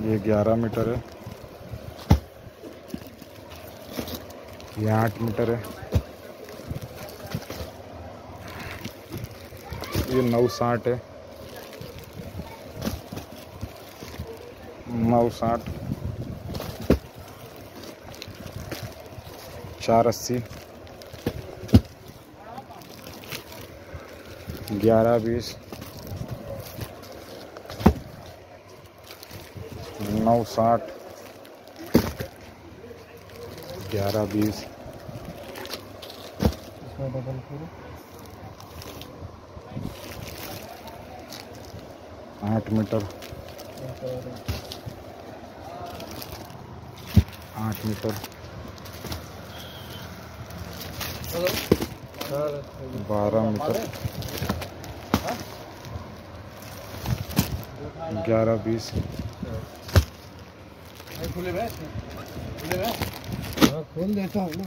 ये ग्यारह मीटर है। ये आठ मीटर है। ये नौ साठ है। नौ साठ। चार अस्सी। ग्यारह बीस। नौ साठ। ग्यारह बीस। आठ मीटर। आठ मीटर। बारह मीटर। ग्यारह बीस। खोल देता हूँ ना।